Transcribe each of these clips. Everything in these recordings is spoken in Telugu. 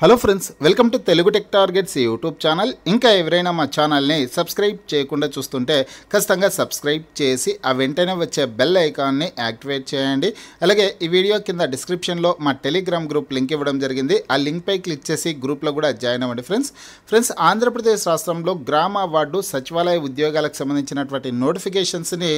Hello friends welcome to Telugu tech targets YouTube channel. ఇంకా ఎవరైనా మా ఛానల్ని సబ్స్క్రైబ్ చేయకుండా చూస్తుంటే ఖచ్చితంగా సబ్స్క్రైబ్ చేసి ఆ వెంటనే వచ్చే బెల్ ఐకాన్ని యాక్టివేట్ చేయండి. అలాగే ఈ వీడియో కింద డిస్క్రిప్షన్లో మా టెలిగ్రామ్ గ్రూప్ లింక్ ఇవ్వడం జరిగింది. ఆ లింక్పై క్లిక్ చేసి గ్రూప్లో కూడా జాయిన్ అవ్వండి ఫ్రెండ్స్. ఫ్రెండ్స్ ఆంధ్రప్రదేశ్ రాష్ట్రంలో గ్రామ వార్డు సచివాలయ ఉద్యోగాలకు సంబంధించినటువంటి నోటిఫికేషన్స్ని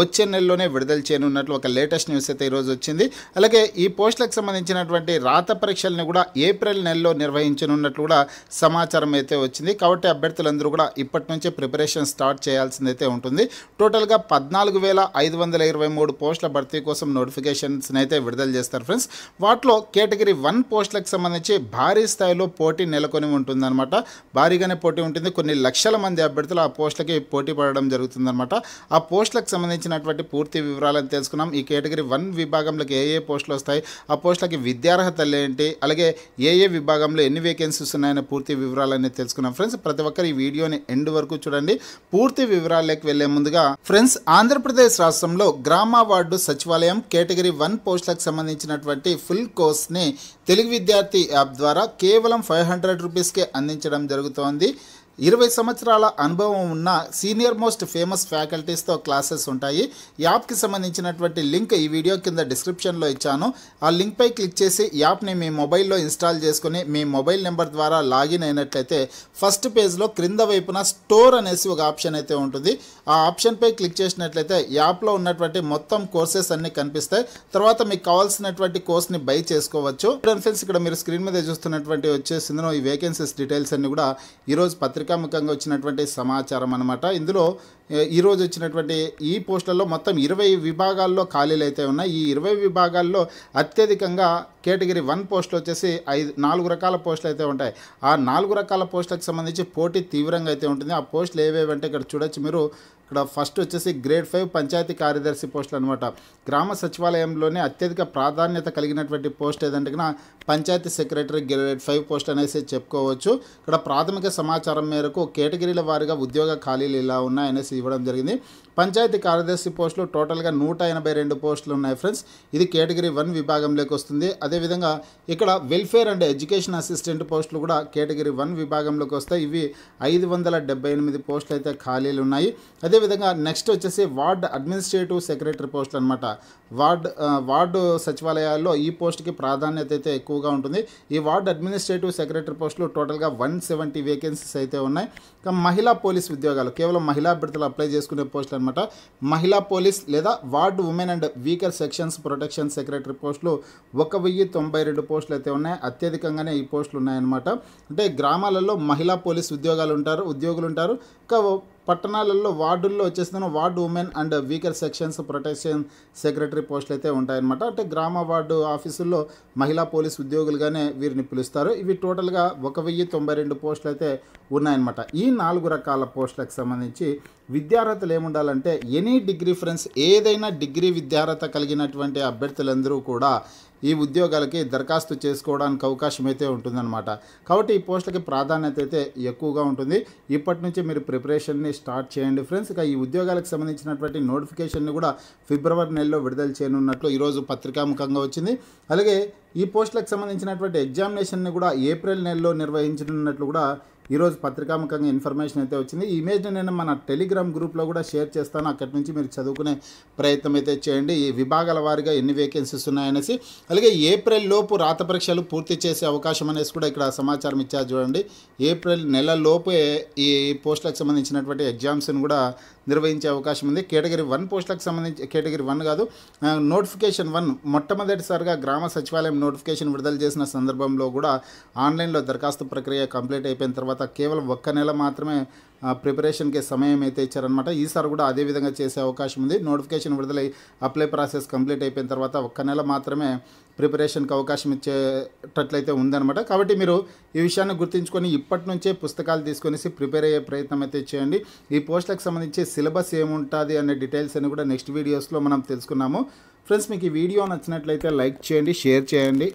వచ్చే నెలలోనే విడుదల చేయనున్నట్లు ఒక లేటెస్ట్ న్యూస్ అయితే ఈరోజు వచ్చింది. అలాగే ఈ పోస్టులకు సంబంధించినటువంటి రాత పరీక్షల్ని కూడా ఏప్రిల్ నెల నెలలో నిర్వహించనున్నట్లు కూడా సమాచారం అయితే వచ్చింది. కాబట్టి అభ్యర్థులందరూ కూడా ఇప్పటి నుంచే ప్రిపరేషన్ స్టార్ట్ చేయాల్సిందైతే ఉంటుంది. టోటల్గా పద్నాలుగు వేల ఐదు వందల ఇరవై మూడు పోస్టుల భర్తీ కోసం నోటిఫికేషన్స్ని అయితే విడుదల చేస్తారు ఫ్రెండ్స్. వాటిలో కేటగిరీ వన్ పోస్టులకు సంబంధించి భారీ స్థాయిలో పోటీ నెలకొని ఉంటుందన్నమాట. భారీగానే పోటీ ఉంటుంది. కొన్ని లక్షల మంది అభ్యర్థులు ఆ పోస్టులకి పోటీ పడడం జరుగుతుందన్నమాట. ఆ పోస్టులకు సంబంధించినటువంటి పూర్తి వివరాలను తెలుసుకున్నాం. ఈ కేటగిరీ వన్ విభాగంలోకి ఏ ఏ పోస్టులు వస్తాయి? ఆ పోస్టులకి విద్యార్హతలు ఏంటి? అలాగే ఏ ఏ విభాగంలో ఎన్ని వేకెన్సీస్ ఉన్నాయనే పూర్తి వివరాలన్నీ తెలుసుకున్నాం. ఫ్రెండ్స్ ప్రతి ఒక్కరు ఈ వీడియోని ఎండ్ వరకు చూడండి. పూర్తి వివరాల్లోకి వెళ్ళే ముందుగా ఫ్రెండ్స్ ఆంధ్రప్రదేశ్ రాష్ట్రంలో గ్రామ వార్డు సచివాలయం కేటగిరీ వన్ పోస్టులకు సంబంధించినటువంటి ఫుల్ కోర్స్ని తెలుగు విద్యార్థి యాప్ ద్వారా కేవలం ఫైవ్ హండ్రెడ్ రూపీస్కే అందించడం జరుగుతోంది. ఇరవై సంవత్సరాల అనుభవం ఉన్న సీనియర్ మోస్ట్ ఫేమస్ ఫ్యాకల్టీస్తో క్లాసెస్ ఉంటాయి. యాప్కి సంబంధించినటువంటి లింక్ ఈ వీడియో కింద డిస్క్రిప్షన్లో ఇచ్చాను. ఆ లింక్పై క్లిక్ చేసి యాప్ని మీ మొబైల్లో ఇన్స్టాల్ చేసుకుని మీ మొబైల్ నెంబర్ ద్వారా లాగిన్ అయినట్లయితే ఫస్ట్ పేజ్లో క్రింద వైపున స్టోర్ అనేసి ఒక ఆప్షన్ అయితే ఉంటుంది. ఆ ఆప్షన్పై క్లిక్ చేసినట్లయితే యాప్లో ఉన్నటువంటి మొత్తం కోర్సెస్ అన్నీ కనిపిస్తాయి. తర్వాత మీకు కావాల్సినటువంటి కోర్స్ని బై చేసుకోవచ్చు. ఫ్రెండ్స్ ఇక్కడ మీరు స్క్రీన్ మీద చూస్తున్నటువంటి వచ్చేసిందో ఈ వేకెన్సీస్ డీటెయిల్స్ అన్ని కూడా ఈరోజు పత్రికాముఖంగా వచ్చినటువంటి సమాచారం అనమాట ఇందులో ఈరోజు వచ్చినటువంటి ఈ పోస్టులలో మొత్తం ఇరవై విభాగాల్లో ఖాళీలు అయితే ఉన్నాయి. ఈ ఇరవై విభాగాల్లో అత్యధికంగా కేటగిరీ వన్ పోస్టులు వచ్చేసి ఐదు నాలుగు రకాల పోస్టులు అయితే ఉంటాయి. ఆ నాలుగు రకాల పోస్టులకు సంబంధించి పోటీ తీవ్రంగా అయితే ఉంటుంది. ఆ పోస్టులు ఏవేవి అంటే ఇక్కడ చూడొచ్చు మీరు. ఇక్కడ ఫస్ట్ వచ్చేసి గ్రేడ్ ఫైవ్ పంచాయతీ కార్యదర్శి పోస్టులు అనమాట గ్రామ సచివాలయంలోనే అత్యధిక ప్రాధాన్యత కలిగినటువంటి పోస్ట్ ఏదంటే panchayat secretary grade five post అనేసి చెప్పుకోవచ్చు. ఇక్కడ ప్రాథమిక సమాచారం మేరకు కేటగిరీల వారీగా ఉద్యోగ ఖాళీలు ఇలా ఉన్నాయనేసి ఇవ్వడం జరిగింది. పంచాయతీ కార్యదర్శి పోస్టులు టోటల్గా నూట ఎనభై రెండు పోస్టులు ఉన్నాయి ఫ్రెండ్స్. ఇది కేటగిరీ వన్ విభాగంలోకి వస్తుంది. అదేవిధంగా ఇక్కడ వెల్ఫేర్ అండ్ ఎడ్యుకేషన్ అసిస్టెంట్ పోస్టులు కూడా కేటగిరీ వన్ విభాగంలోకి వస్తాయి. ఇవి ఐదు వందల ఎనిమిది పోస్టులు అయితే ఖాళీలు ఉన్నాయి. అదే అదేవిధంగా నెక్స్ట్ వచ్చేసి వార్డ్ అడ్మినిస్ట్రేటివ్ సెక్రటరీ పోస్ట్ అనమాట వార్డ్ వార్డు సచివాలయాల్లో ఈ పోస్ట్కి ప్రాధాన్యత అయితే ఎక్కువగా ఉంటుంది. ఈ వార్డ్ అడ్మినిస్ట్రేటివ్ సెక్రటరీ పోస్టులు టోటల్గా వన్ సెవెంటీ వేకెన్సీస్ అయితే ఉన్నాయి. ఇంకా మహిళా పోలీస్ ఉద్యోగాలు కేవలం మహిళా అభ్యర్థులు అప్లై చేసుకునే పోస్టులు అనమాట మహిళా పోలీస్ లేదా ward women and weaker sections protection secretary పోస్టులు ఒక వెయ్యి తొంభై రెండు పోస్టులు అయితే ఉన్నాయి. అత్యధికంగానే ఈ పోస్టులు ఉన్నాయన్నమాట. అంటే గ్రామాలలో మహిళా పోలీస్ ఉద్యోగాలు ఉంటారు ఉద్యోగులు ఉంటారు. ఇంకా పట్టణాలలో వార్డుల్లో వచ్చేసిన ward women and weaker sections protection secretary పోస్టులు అయితే ఉంటాయన్నమాట. అంటే గ్రామ వార్డు ఆఫీసుల్లో మహిళా పోలీస్ ఉద్యోగులుగానే వీరిని పిలుస్తారు. ఇవి టోటల్గా ఒక వెయ్యి తొంభై రెండు పోస్టులు అయితే ఉన్నాయన్నమాట. ఈ నాలుగు రకాల పోస్టులకు సంబంధించి విద్యార్హతలు ఏముండాలంటే ఎనీ డిగ్రీ ఫ్రెండ్స్ ఏదైనా డిగ్రీ విద్యార్హత కలిగినటువంటి అభ్యర్థులందరూ కూడా ఈ ఉద్యోగాలకి దరఖాస్తు చేసుకోవడానికి అవకాశం అయితే ఉంటుందన్నమాట. కాబట్టి ఈ పోస్టులకి ప్రాధాన్యత అయితే ఎక్కువగా ఉంటుంది. ఇప్పటి నుంచి మీరు ప్రిపరేషన్ని స్టార్ట్ చేయండి. ఫ్రెండ్స్ ఇక ఈ ఉద్యోగాలకు సంబంధించినటువంటి నోటిఫికేషన్ని కూడా ఫిబ్రవరి నెలలో విడుదల చేయనున్నట్లు ఈరోజు పత్రికాముఖంగా వచ్చింది. అలాగే ఈ పోస్టులకు సంబంధించినటువంటి ఎగ్జామినేషన్ని కూడా ఏప్రిల్ నెలలో నిర్వహించనున్నట్లు కూడా ఈరోజు పత్రికాముఖంగా ఇన్ఫర్మేషన్ అయితే వచ్చింది. ఈ ఇమేజ్ని నేను మన టెలిగ్రామ్ గ్రూప్లో కూడా షేర్ చేస్తాను. అక్కడి నుంచి మీరు చదువుకునే ప్రయత్నం అయితే చేయండి. ఈ విభాగాల వారీగా ఎన్ని వేకెన్సీస్ ఉన్నాయనేసి అలాగే ఏప్రిల్ లోపు రాత పరీక్షలు పూర్తి చేసే అవకాశం అనేసి కూడా ఇక్కడ సమాచారం ఇచ్చారు చూడండి. ఏప్రిల్ నెల లోపే ఈ పోస్టులకు సంబంధించినటువంటి ఎగ్జామ్స్ని కూడా నిర్వహించే అవకాశం ఉంది. కేటగిరీ వన్ పోస్టులకు సంబంధించి కేటగిరీ వన్ కాదు నోటిఫికేషన్ వన్ మొట్టమొదటిసారిగా గ్రామ సచివాలయం నోటిఫికేషన్ విడుదల చేసిన సందర్భంలో కూడా ఆన్లైన్లో దరఖాస్తు ప్రక్రియ కంప్లీట్ అయిపోయిన తర్వాత తర్వాత కేవలం ఒక్క నెల మాత్రమే ప్రిపరేషన్కి సమయం అయితే ఇచ్చారనమాట ఈసారి కూడా అదే విధంగా చేసే అవకాశం ఉంది. నోటిఫికేషన్ విడుదలై అప్లై ప్రాసెస్ కంప్లీట్ అయిపోయిన తర్వాత ఒక్క నెల మాత్రమే ప్రిపరేషన్కి అవకాశం ఇచ్చేటట్లయితే ఉందన్నమాట. కాబట్టి మీరు ఈ విషయాన్ని గుర్తుంచుకొని ఇప్పటి నుంచే పుస్తకాలు తీసుకొనేసి ప్రిపేర్ అయ్యే ప్రయత్నం అయితే చేయండి. ఈ పోస్టులకు సంబంధించి సిలబస్ ఏముంటుంది అనే డీటెయిల్స్ అని కూడా నెక్స్ట్ వీడియోస్లో మనం తెలుసుకున్నాము. ఫ్రెండ్స్ మీకు ఈ వీడియో నచ్చినట్లయితే లైక్ చేయండి షేర్ చేయండి.